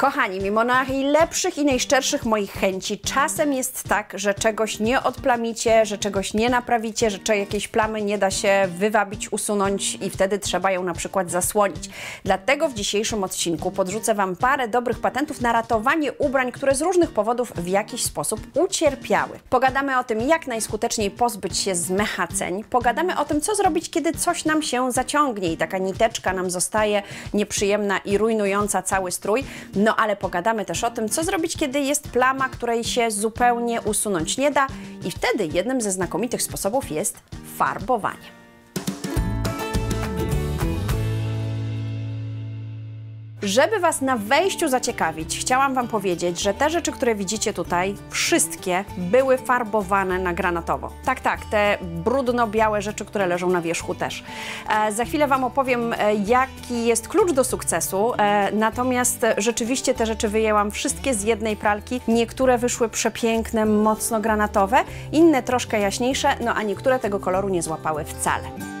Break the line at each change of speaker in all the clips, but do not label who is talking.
Kochani, mimo najlepszych i najszczerszych moich chęci, czasem jest tak, że czegoś nie odplamicie, że czegoś nie naprawicie, że jakiejś plamy nie da się wywabić, usunąć i wtedy trzeba ją na przykład zasłonić. Dlatego w dzisiejszym odcinku podrzucę Wam parę dobrych patentów na ratowanie ubrań, które z różnych powodów w jakiś sposób ucierpiały. Pogadamy o tym, jak najskuteczniej pozbyć się zmechaceń. Pogadamy o tym, co zrobić, kiedy coś nam się zaciągnie i taka niteczka nam zostaje nieprzyjemna i rujnująca cały strój. No ale pogadamy też o tym, co zrobić, kiedy jest plama, której się zupełnie usunąć nie da i wtedy jednym ze znakomitych sposobów jest farbowanie. Żeby Was na wejściu zaciekawić, chciałam Wam powiedzieć, że te rzeczy, które widzicie tutaj, wszystkie były farbowane na granatowo. Tak, tak, te brudno-białe rzeczy, które leżą na wierzchu też. E, za chwilę Wam opowiem, e, jaki jest klucz do sukcesu, e, natomiast rzeczywiście te rzeczy wyjęłam wszystkie z jednej pralki. Niektóre wyszły przepiękne, mocno granatowe, inne troszkę jaśniejsze, no a niektóre tego koloru nie złapały wcale.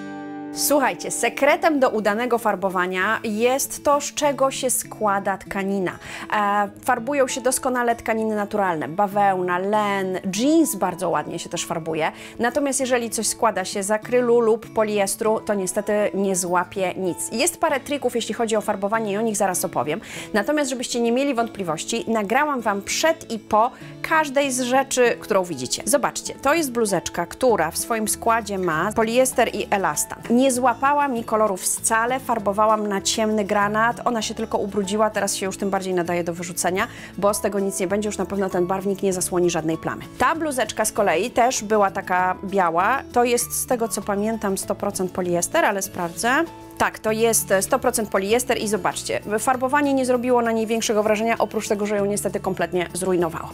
Słuchajcie, sekretem do udanego farbowania jest to, z czego się składa tkanina. E, farbują się doskonale tkaniny naturalne, bawełna, len, jeans bardzo ładnie się też farbuje. Natomiast jeżeli coś składa się z akrylu lub poliestru, to niestety nie złapie nic. Jest parę trików, jeśli chodzi o farbowanie i o nich zaraz opowiem. Natomiast żebyście nie mieli wątpliwości, nagrałam Wam przed i po każdej z rzeczy, którą widzicie. Zobaczcie, to jest bluzeczka, która w swoim składzie ma poliester i elastan. Nie złapała mi kolorów wcale, farbowałam na ciemny granat, ona się tylko ubrudziła, teraz się już tym bardziej nadaje do wyrzucenia, bo z tego nic nie będzie, już na pewno ten barwnik nie zasłoni żadnej plamy. Ta bluzeczka z kolei też była taka biała, to jest z tego co pamiętam 100% poliester, ale sprawdzę. Tak, to jest 100% poliester i zobaczcie, farbowanie nie zrobiło na niej większego wrażenia, oprócz tego, że ją niestety kompletnie zrujnowało.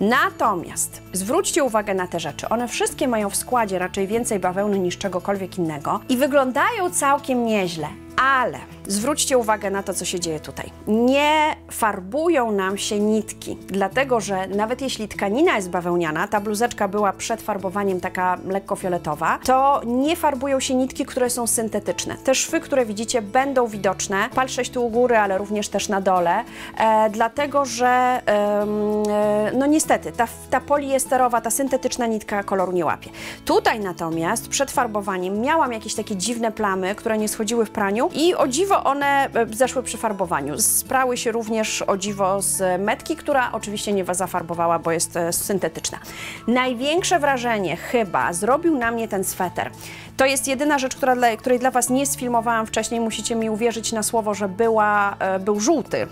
Natomiast zwróćcie uwagę na te rzeczy. One wszystkie mają w składzie raczej więcej bawełny niż czegokolwiek innego i wyglądają całkiem nieźle, ale zwróćcie uwagę na to, co się dzieje tutaj. Nie farbują nam się nitki, dlatego że nawet jeśli tkanina jest bawełniana, ta bluzeczka była przed farbowaniem taka lekko fioletowa, to nie farbują się nitki, które są syntetyczne. Te szwy, które widzicie, będą widoczne. Pal 6 tu u góry, ale również też na dole, e, dlatego że e, no niestety ta, ta poliesterowa, ta syntetyczna nitka koloru nie łapie. Tutaj natomiast przed farbowaniem miałam jakieś takie dziwne plamy, które nie schodziły w praniu i o dziwo one e, zeszły przy farbowaniu. Sprały się również o dziwo z metki, która oczywiście nie zafarbowała, bo jest e, syntetyczna. Największe wrażenie chyba zrobił na mnie ten sweter. To jest jedyna rzecz, która dla, której dla Was nie sfilmowałam wcześniej. Musicie mi uwierzyć na słowo, że była, e, był żółty.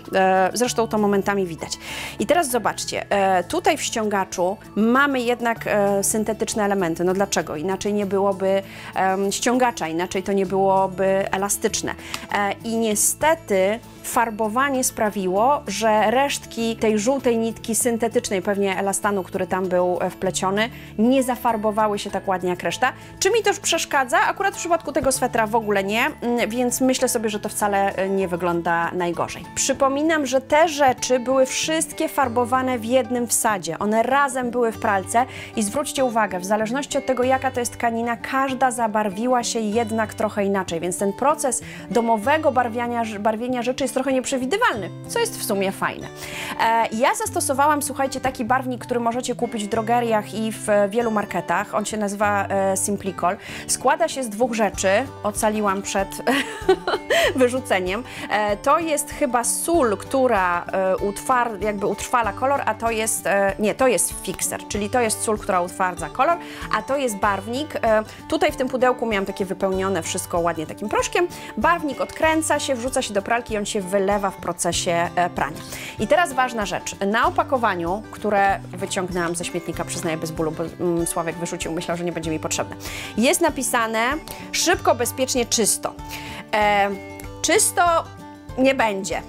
Zresztą to momentami widać. I teraz zobaczcie, tutaj w ściągaczu mamy jednak syntetyczne elementy. No dlaczego? Inaczej nie byłoby ściągacza, inaczej to nie byłoby elastyczne. I niestety farbowanie sprawiło, że resztki tej żółtej nitki syntetycznej, pewnie elastanu, który tam był e, wpleciony, nie zafarbowały się tak ładnie jak reszta. Czy mi to już przeszkadza? Akurat w przypadku tego swetra w ogóle nie, mm, więc myślę sobie, że to wcale e, nie wygląda najgorzej. Przypominam, że te rzeczy były wszystkie farbowane w jednym wsadzie. One razem były w pralce i zwróćcie uwagę, w zależności od tego, jaka to jest tkanina, każda zabarwiła się jednak trochę inaczej, więc ten proces domowego barwiania, barwienia rzeczy jest trochę nieprzewidywalny, co jest w sumie fajne. E, ja zastosowałam, słuchajcie, taki barwnik, który możecie kupić w drogeriach i w wielu marketach. On się nazywa e, Simplicol. Składa się z dwóch rzeczy. Ocaliłam przed wyrzuceniem. E, to jest chyba sól, która utwar, jakby utrwala kolor, a to jest, nie, to jest fixer, czyli to jest sól, która utwardza kolor, a to jest barwnik. Tutaj w tym pudełku miałam takie wypełnione wszystko ładnie takim proszkiem. Barwnik odkręca się, wrzuca się do pralki i on się wylewa w procesie e, prania. I teraz ważna rzecz. Na opakowaniu, które wyciągnęłam ze śmietnika, przyznaję bez bólu, bo mm, Sławek wyrzucił, myślał, że nie będzie mi potrzebne, jest napisane szybko, bezpiecznie, czysto. E, czysto nie będzie.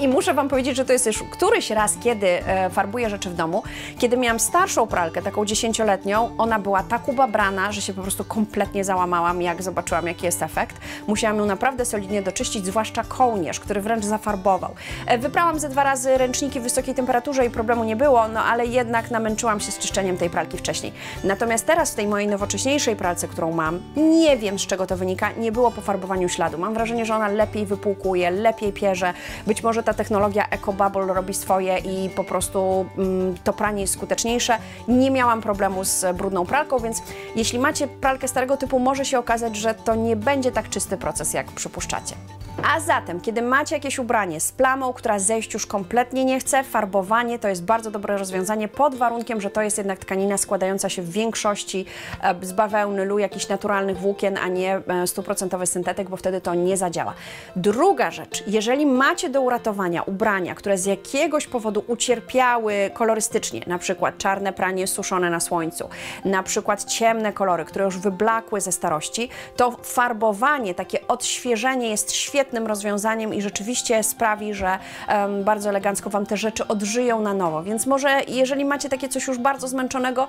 I muszę Wam powiedzieć, że to jest już któryś raz, kiedy e, farbuję rzeczy w domu. Kiedy miałam starszą pralkę, taką dziesięcioletnią, ona była tak ubabrana, że się po prostu kompletnie załamałam, jak zobaczyłam, jaki jest efekt. Musiałam ją naprawdę solidnie doczyścić, zwłaszcza kołnierz, który wręcz zafarbował. E, wyprałam ze dwa razy ręczniki w wysokiej temperaturze i problemu nie było, no ale jednak namęczyłam się z czyszczeniem tej pralki wcześniej. Natomiast teraz w tej mojej nowocześniejszej pralce, którą mam, nie wiem z czego to wynika, nie było po farbowaniu śladu. Mam wrażenie, że ona lepiej wypłukuje, lepiej lepiej pierze, być może ta technologia EcoBubble robi swoje i po prostu mm, to pranie jest skuteczniejsze. Nie miałam problemu z brudną pralką, więc jeśli macie pralkę starego typu, może się okazać, że to nie będzie tak czysty proces, jak przypuszczacie. A zatem, kiedy macie jakieś ubranie z plamą, która zejść już kompletnie nie chce, farbowanie to jest bardzo dobre rozwiązanie pod warunkiem, że to jest jednak tkanina składająca się w większości e, z bawełny lub jakichś naturalnych włókien, a nie e, stuprocentowy syntetyk, bo wtedy to nie zadziała. Druga rzecz, jeżeli macie do uratowania ubrania, które z jakiegoś powodu ucierpiały kolorystycznie, na przykład czarne pranie suszone na słońcu, na przykład ciemne kolory, które już wyblakły ze starości, to farbowanie, takie odświeżenie jest świetne świetnym rozwiązaniem i rzeczywiście sprawi, że um, bardzo elegancko Wam te rzeczy odżyją na nowo. Więc może jeżeli macie takie coś już bardzo zmęczonego,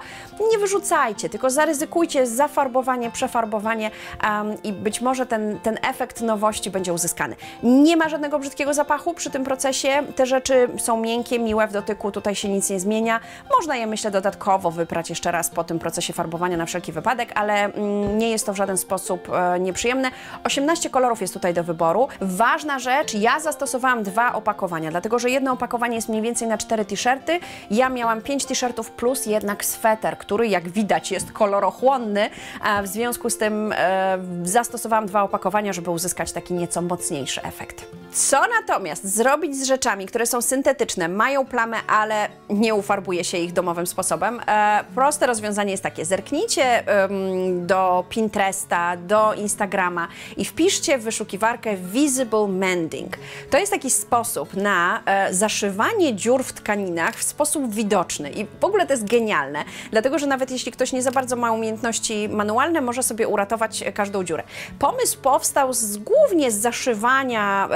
nie wyrzucajcie, tylko zaryzykujcie zafarbowanie, przefarbowanie um, i być może ten, ten efekt nowości będzie uzyskany. Nie ma żadnego brzydkiego zapachu przy tym procesie. Te rzeczy są miękkie, miłe w dotyku, tutaj się nic nie zmienia. Można je, myślę, dodatkowo wyprać jeszcze raz po tym procesie farbowania na wszelki wypadek, ale mm, nie jest to w żaden sposób e, nieprzyjemne. 18 kolorów jest tutaj do wyboru. Ważna rzecz, ja zastosowałam dwa opakowania, dlatego że jedno opakowanie jest mniej więcej na cztery t-shirty. Ja miałam pięć t-shirtów plus jednak sweter, który jak widać jest kolorochłonny, w związku z tym e, zastosowałam dwa opakowania, żeby uzyskać taki nieco mocniejszy efekt. Co natomiast zrobić z rzeczami, które są syntetyczne, mają plamę, ale nie ufarbuje się ich domowym sposobem? E, proste rozwiązanie jest takie. Zerknijcie do Pinteresta, do Instagrama i wpiszcie w wyszukiwarkę Visible Mending. To jest taki sposób na e, zaszywanie dziur w tkaninach w sposób widoczny i w ogóle to jest genialne, dlatego że nawet jeśli ktoś nie za bardzo ma umiejętności manualne, może sobie uratować każdą dziurę. Pomysł powstał z, głównie z zaszywania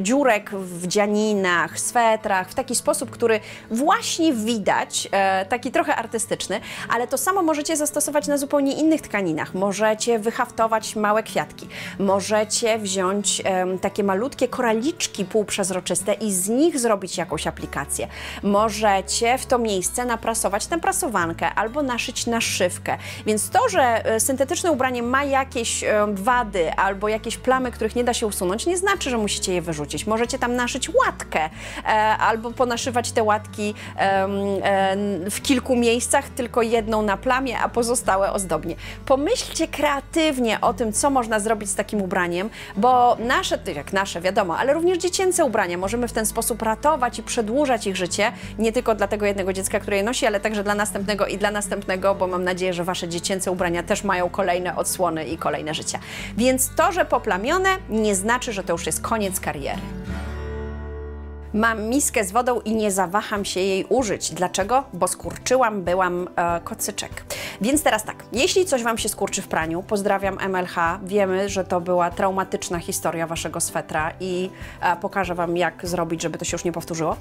dziurek w dzianinach, swetrach, w taki sposób, który właśnie widać, e, taki trochę artystyczny, ale to samo możecie zastosować na zupełnie innych tkaninach. Możecie wyhaftować małe kwiatki, możecie wziąć takie malutkie koraliczki półprzezroczyste i z nich zrobić jakąś aplikację. Możecie w to miejsce naprasować tę prasowankę albo naszyć naszywkę. Więc to, że e, syntetyczne ubranie ma jakieś wady albo jakieś plamy, których nie da się usunąć, nie znaczy, że musicie je wyrzucić. Możecie tam naszyć łatkę e, albo ponaszywać te łatki e, w kilku miejscach, tylko jedną na plamie, a pozostałe ozdobnie. Pomyślcie kreatywnie o tym, co można zrobić z takim ubraniem, bo nasze, jak nasze, wiadomo, ale również dziecięce ubrania możemy w ten sposób ratować i przedłużać ich życie, nie tylko dla tego jednego dziecka, które je nosi, ale także dla następnego i dla następnego, bo mam nadzieję, że Wasze dziecięce ubrania też mają kolejne odsłony i kolejne życia. Więc to, że poplamione, nie znaczy, że to już jest koniec kariery. Mam miskę z wodą i nie zawaham się jej użyć. Dlaczego? Bo skurczyłam, byłam e, kocyczek. Więc teraz tak, jeśli coś Wam się skurczy w praniu, pozdrawiam MLH, wiemy, że to była traumatyczna historia Waszego swetra i e, pokażę Wam, jak zrobić, żeby to się już nie powtórzyło.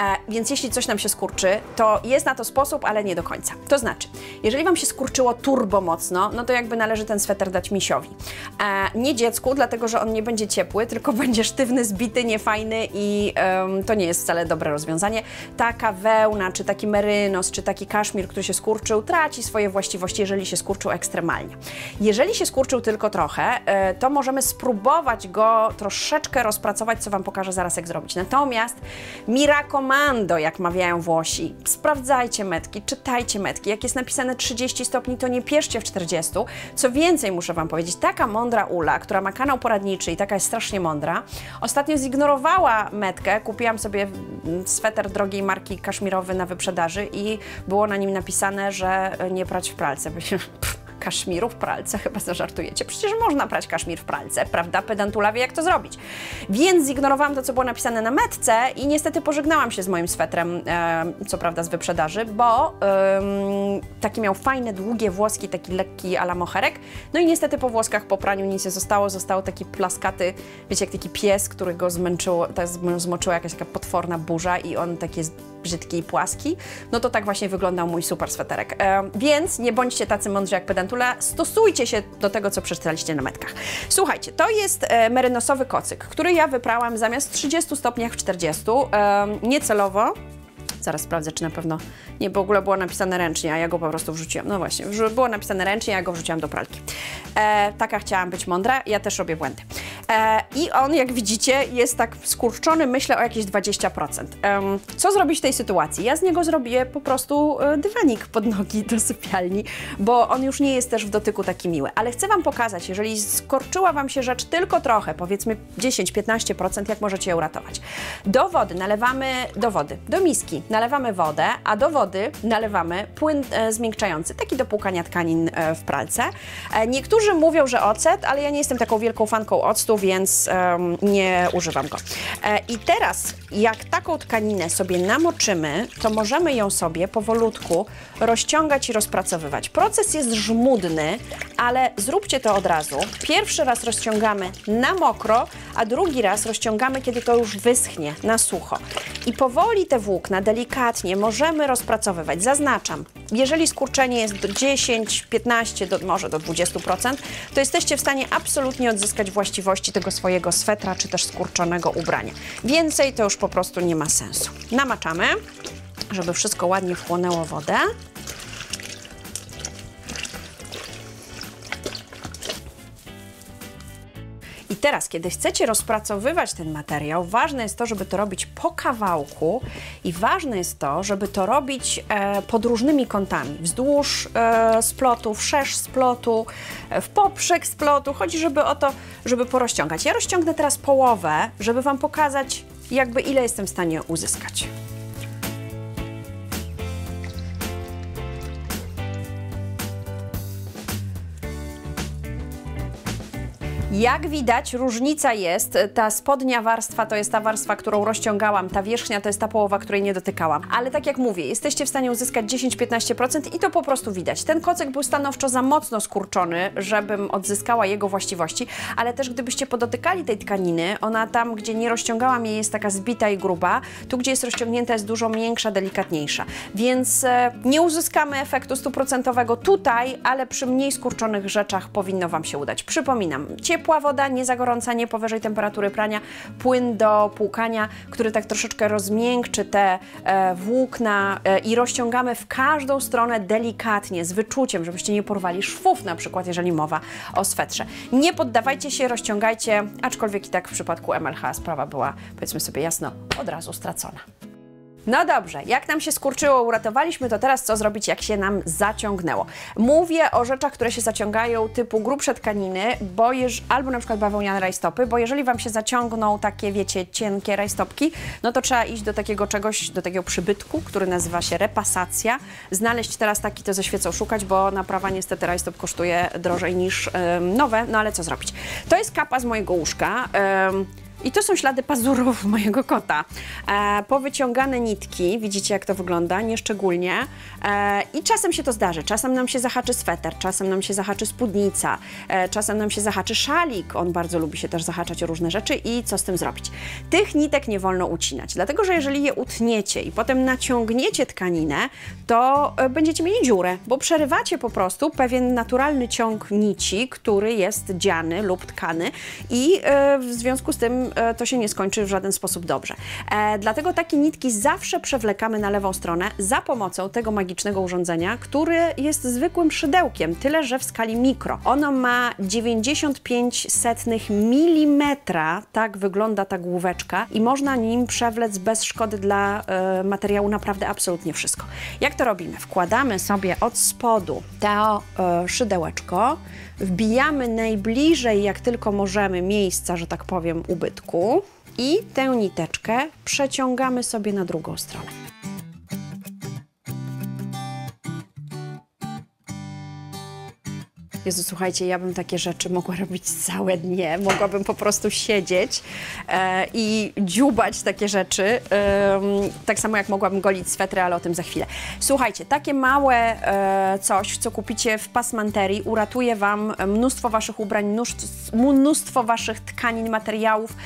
E, więc jeśli coś nam się skurczy, to jest na to sposób, ale nie do końca. To znaczy, jeżeli Wam się skurczyło turbo mocno, no to jakby należy ten sweter dać misiowi. E, nie dziecku, dlatego że on nie będzie ciepły, tylko będzie sztywny, zbity, niefajny i to nie jest wcale dobre rozwiązanie. Taka wełna, czy taki merynos, czy taki kaszmir, który się skurczył, traci swoje właściwości, jeżeli się skurczył ekstremalnie. Jeżeli się skurczył tylko trochę, e, to możemy spróbować go troszeczkę rozpracować, co Wam pokażę zaraz, jak zrobić. Natomiast miracomando, jak mawiają Włosi, sprawdzajcie metki, czytajcie metki. Jak jest napisane 30 stopni, to nie pieszcie w 40. Co więcej, muszę Wam powiedzieć, taka mądra Ula, która ma kanał poradniczy i taka jest strasznie mądra, ostatnio zignorowała metkę, kupiłam sobie sweter drogiej marki kaszmirowy na wyprzedaży i było na nim napisane, że nie prać w pralce. kaszmiru w pralce, chyba zażartujecie. Przecież można prać kaszmir w pralce, prawda? Pedantula wie, jak to zrobić. Więc zignorowałam to, co było napisane na metce i niestety pożegnałam się z moim swetrem, e, co prawda z wyprzedaży, bo taki miał fajne, długie włoski, taki lekki ala moherek. No i niestety po włoskach, po praniu nic nie zostało. Został taki plaskaty, wiecie, jak taki pies, który go zmęczyło, zmoczyła jakaś taka potworna burza i on taki jest brzydki i płaski. No to tak właśnie wyglądał mój super sweterek. E, więc nie bądźcie tacy mądrzy jak pedantula, stosujcie się do tego, co przeczytaliście na metkach. Słuchajcie, to jest e, merynosowy kocyk, który ja wyprałam zamiast 30 stopniach w 40, e, niecelowo, Zaraz sprawdzę, czy na pewno nie, bo w ogóle było napisane ręcznie, a ja go po prostu wrzuciłam. No właśnie, było napisane ręcznie, a ja go wrzuciłam do pralki. E, taka chciałam być mądra, ja też robię błędy. E, I on, jak widzicie, jest tak skurczony, myślę o jakieś 20%. Em, co zrobić w tej sytuacji? Ja z niego zrobię po prostu e, dywanik pod nogi do sypialni, bo on już nie jest też w dotyku taki miły. Ale chcę Wam pokazać, jeżeli skorczyła Wam się rzecz tylko trochę, powiedzmy 10-15%, jak możecie ją uratować. Do wody nalewamy, do wody, do miski nalewamy wodę, a do wody nalewamy płyn e, zmiękczający, taki do płukania tkanin e, w pralce. E, niektórzy mówią, że ocet, ale ja nie jestem taką wielką fanką octu, więc em, nie używam go. E, I teraz, jak taką tkaninę sobie namoczymy, to możemy ją sobie powolutku rozciągać i rozpracowywać. Proces jest żmudny, ale zróbcie to od razu. Pierwszy raz rozciągamy na mokro, a drugi raz rozciągamy, kiedy to już wyschnie na sucho. I powoli te włókna delikatnie możemy rozpracowywać. Zaznaczam, jeżeli skurczenie jest do 10, 15, do, może do 20%, to jesteście w stanie absolutnie odzyskać właściwości tego swojego swetra czy też skurczonego ubrania. Więcej to już po prostu nie ma sensu. Namaczamy, żeby wszystko ładnie wchłonęło wodę. Teraz, kiedy chcecie rozpracowywać ten materiał, ważne jest to, żeby to robić po kawałku i ważne jest to, żeby to robić e, pod różnymi kątami. Wzdłuż e, splotu, wszerz splotu, e, w poprzek splotu. Chodzi żeby o to, żeby porozciągać. Ja rozciągnę teraz połowę, żeby Wam pokazać, jakby ile jestem w stanie uzyskać. Jak widać, różnica jest. Ta spodnia warstwa to jest ta warstwa, którą rozciągałam, ta wierzchnia to jest ta połowa, której nie dotykałam. Ale tak jak mówię, jesteście w stanie uzyskać 10-15% i to po prostu widać. Ten kocyk był stanowczo za mocno skurczony, żebym odzyskała jego właściwości, ale też gdybyście podotykali tej tkaniny, ona tam, gdzie nie rozciągałam jej, jest taka zbita i gruba, tu, gdzie jest rozciągnięta, jest dużo miększa, delikatniejsza. Więc e, nie uzyskamy efektu stuprocentowego tutaj, ale przy mniej skurczonych rzeczach powinno Wam się udać. Przypominam, ciepła woda, nie za gorąca, nie powyżej temperatury prania, płyn do płukania, który tak troszeczkę rozmiękczy te e, włókna e, i rozciągamy w każdą stronę delikatnie, z wyczuciem, żebyście nie porwali szwów na przykład, jeżeli mowa o swetrze. Nie poddawajcie się, rozciągajcie, aczkolwiek i tak w przypadku MLH sprawa była, powiedzmy sobie jasno, od razu stracona. No dobrze, jak nam się skurczyło, uratowaliśmy, to teraz co zrobić, jak się nam zaciągnęło? Mówię o rzeczach, które się zaciągają typu grubsze tkaniny, bo jeż, albo na przykład bawełniane rajstopy, bo jeżeli Wam się zaciągną takie, wiecie, cienkie rajstopki, no to trzeba iść do takiego czegoś, do takiego przybytku, który nazywa się repasacja. Znaleźć teraz taki, to ze świecą szukać, bo naprawa niestety rajstop kosztuje drożej niż nowe, no ale co zrobić? To jest kapa z mojego łóżka. I to są ślady pazurów mojego kota. E, powyciągane nitki, widzicie jak to wygląda, nieszczególnie. E, I czasem się to zdarzy. Czasem nam się zahaczy sweter, czasem nam się zahaczy spódnica, e, czasem nam się zahaczy szalik. On bardzo lubi się też zahaczać o różne rzeczy i co z tym zrobić? Tych nitek nie wolno ucinać, dlatego że jeżeli je utniecie i potem naciągniecie tkaninę, to e, będziecie mieli dziurę, bo przerywacie po prostu pewien naturalny ciąg nici, który jest dziany lub tkany i e, w związku z tym to się nie skończy w żaden sposób dobrze. E, dlatego takie nitki zawsze przewlekamy na lewą stronę za pomocą tego magicznego urządzenia, które jest zwykłym szydełkiem, tyle że w skali mikro. Ono ma 95 setnych milimetra, tak wygląda ta główeczka i można nim przewlec bez szkody dla e, materiału naprawdę absolutnie wszystko. Jak to robimy? Wkładamy sobie od spodu to e, szydełeczko, wbijamy najbliżej jak tylko możemy miejsca, że tak powiem, ubytku i tę niteczkę przeciągamy sobie na drugą stronę. Jezu, słuchajcie, ja bym takie rzeczy mogła robić całe dnie. Mogłabym po prostu siedzieć e, i dziubać takie rzeczy. E, tak samo jak mogłabym golić swetry, ale o tym za chwilę. Słuchajcie, takie małe e, coś, co kupicie w pasmanterii, uratuje Wam mnóstwo Waszych ubrań, mnóstwo, Waszych tkanin, materiałów,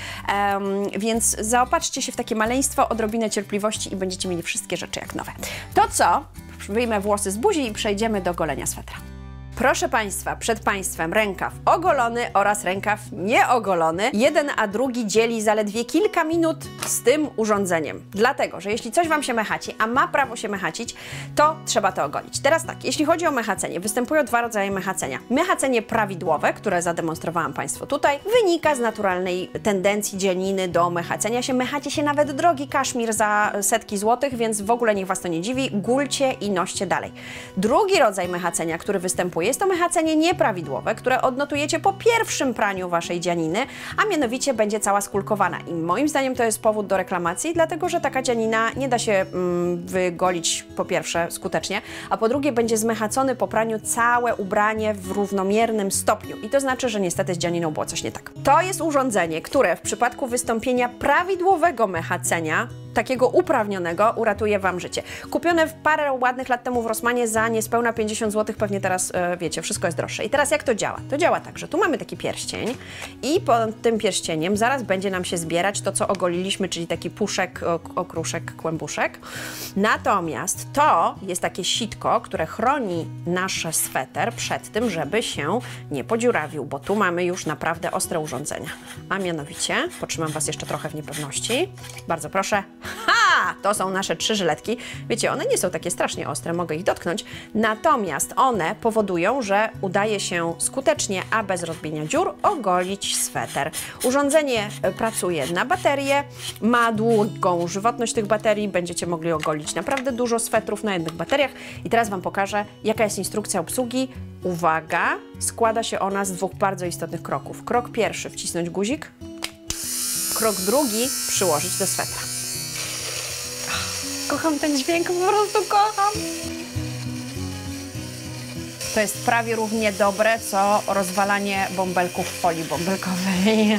więc zaopatrzcie się w takie maleństwo, odrobinę cierpliwości i będziecie mieli wszystkie rzeczy jak nowe. To co? Wyjmę włosy z buzi i przejdziemy do golenia swetra. Proszę Państwa, przed Państwem rękaw ogolony oraz rękaw nieogolony. Jeden a drugi dzieli zaledwie kilka minut z tym urządzeniem. Dlatego, że jeśli coś Wam się mechaci, a ma prawo się mechacić, to trzeba to ogolić. Teraz tak, jeśli chodzi o mechacenie, występują dwa rodzaje mechacenia. Mechacenie prawidłowe, które zademonstrowałam Państwu tutaj, wynika z naturalnej tendencji dzielniny do mechacenia się. Mechacie się nawet drogi kaszmir za setki złotych, więc w ogóle niech Was to nie dziwi. Gulcie i noście dalej. Drugi rodzaj mechacenia, który występuje, jest to mechacenie nieprawidłowe, które odnotujecie po pierwszym praniu Waszej dzianiny, a mianowicie będzie cała skulkowana. I moim zdaniem to jest powód do reklamacji, dlatego że taka dzianina nie da się mm, wygolić po pierwsze skutecznie, a po drugie będzie zmechacony po praniu całe ubranie w równomiernym stopniu. I to znaczy, że niestety z dzianiną było coś nie tak. To jest urządzenie, które w przypadku wystąpienia prawidłowego mechacenia takiego uprawnionego uratuje Wam życie. Kupione w parę ładnych lat temu w Rosmanie za niespełna 50 zł, pewnie teraz e, wiecie, wszystko jest droższe. I teraz jak to działa? To działa tak, że tu mamy taki pierścień i pod tym pierścieniem zaraz będzie nam się zbierać to, co ogoliliśmy, czyli taki puszek, okruszek, kłębuszek. Natomiast to jest takie sitko, które chroni nasz sweter przed tym, żeby się nie podziurawił, bo tu mamy już naprawdę ostre urządzenia. A mianowicie, potrzymam Was jeszcze trochę w niepewności. Bardzo proszę. Ha! To są nasze trzy żyletki. Wiecie, one nie są takie strasznie ostre, mogę ich dotknąć. Natomiast one powodują, że udaje się skutecznie, a bez robienia dziur, ogolić sweter. Urządzenie e, pracuje na baterię, ma długą żywotność tych baterii, będziecie mogli ogolić naprawdę dużo swetrów na jednych bateriach. I teraz Wam pokażę, jaka jest instrukcja obsługi. Uwaga, składa się ona z dwóch bardzo istotnych kroków. Krok pierwszy, wcisnąć guzik. Krok drugi, przyłożyć do swetra. Kocham ten dźwięk, po prostu kocham. To jest prawie równie dobre, co rozwalanie bąbelków w folii bąbelkowej.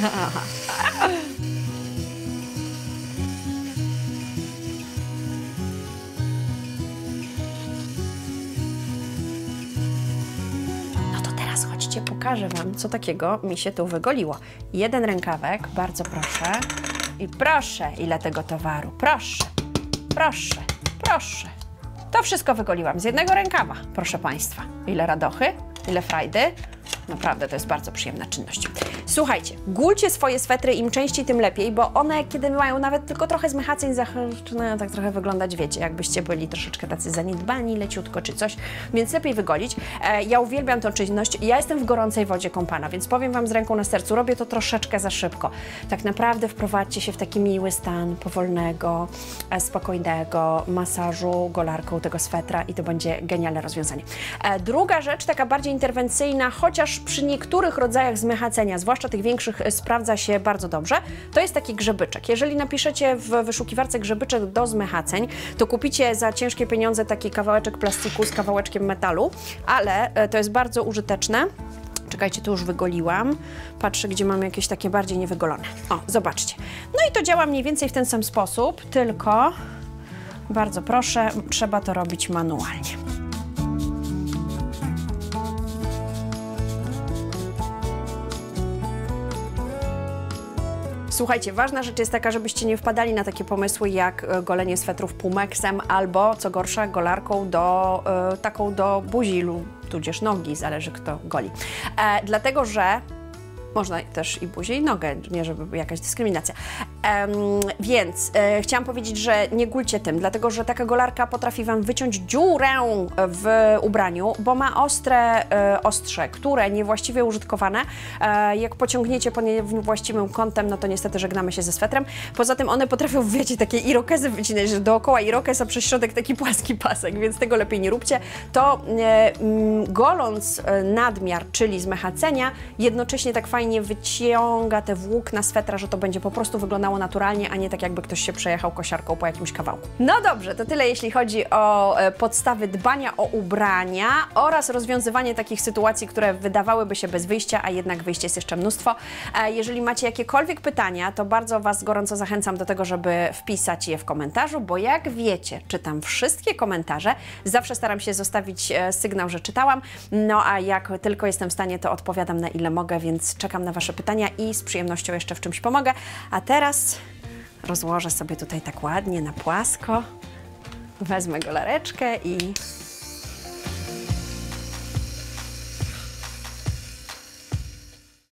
No to teraz chodźcie, pokażę Wam, co takiego mi się tu wygoliło. Jeden rękawek, bardzo proszę. I proszę, ile tego towaru, proszę. Proszę, proszę. To wszystko wygoliłam z jednego rękawa, proszę Państwa. Ile radochy, ile frajdy. Naprawdę to jest bardzo przyjemna czynność. Słuchajcie, gulcie swoje swetry, im częściej, tym lepiej, bo one, kiedy mają nawet tylko trochę zmechaceń, zaczynają tak trochę wyglądać, wiecie, jakbyście byli troszeczkę tacy zaniedbani, leciutko czy coś, więc lepiej wygolić. E, ja uwielbiam tą czynność. Ja jestem w gorącej wodzie kąpana, więc powiem Wam z ręką na sercu, robię to troszeczkę za szybko. Tak naprawdę wprowadźcie się w taki miły stan powolnego, e, spokojnego masażu golarką tego swetra i to będzie genialne rozwiązanie. E, druga rzecz, taka bardziej interwencyjna, chociaż przy niektórych rodzajach zmechacenia, zwłaszcza tych większych, e, sprawdza się bardzo dobrze, to jest taki grzebyczek. Jeżeli napiszecie w wyszukiwarce grzebyczek do zmechaceń, to kupicie za ciężkie pieniądze taki kawałeczek plastiku z kawałeczkiem metalu, ale e, to jest bardzo użyteczne. Czekajcie, tu już wygoliłam. Patrzę, gdzie mam jakieś takie bardziej niewygolone. O, zobaczcie. No i to działa mniej więcej w ten sam sposób, tylko bardzo proszę, trzeba to robić manualnie. Słuchajcie, ważna rzecz jest taka, żebyście nie wpadali na takie pomysły jak e, golenie swetrów pumeksem albo, co gorsza, golarką do, y, taką do buzi lub tudzież nogi, zależy kto goli. E, dlatego, że można też i buzię i nogę, nie żeby jakaś dyskryminacja. Więc e, chciałam powiedzieć, że nie gulcie tym, dlatego że taka golarka potrafi Wam wyciąć dziurę w ubraniu, bo ma ostre e, ostrze, które niewłaściwie użytkowane, e, jak pociągniecie po niewłaściwym kątem, no to niestety żegnamy się ze swetrem. Poza tym one potrafią, wiecie, takie irokezy wycinać, dookoła irokesa przez środek taki płaski pasek, więc tego lepiej nie róbcie. To goląc nadmiar, czyli zmechacenia, jednocześnie tak fajnie wyciąga te włókna swetra, że to będzie po prostu wyglądało naturalnie, a nie tak jakby ktoś się przejechał kosiarką po jakimś kawałku. No dobrze, to tyle jeśli chodzi o e, podstawy dbania o ubrania oraz rozwiązywanie takich sytuacji, które wydawałyby się bez wyjścia, a jednak wyjście jest jeszcze mnóstwo. E, jeżeli macie jakiekolwiek pytania, to bardzo Was gorąco zachęcam do tego, żeby wpisać je w komentarzu, bo jak wiecie, czytam wszystkie komentarze, zawsze staram się zostawić e, sygnał, że czytałam, no a jak tylko jestem w stanie, to odpowiadam na ile mogę, więc czekam na Wasze pytania i z przyjemnością jeszcze w czymś pomogę. A teraz rozłożę sobie tutaj tak ładnie na płasko. Wezmę golareczkę i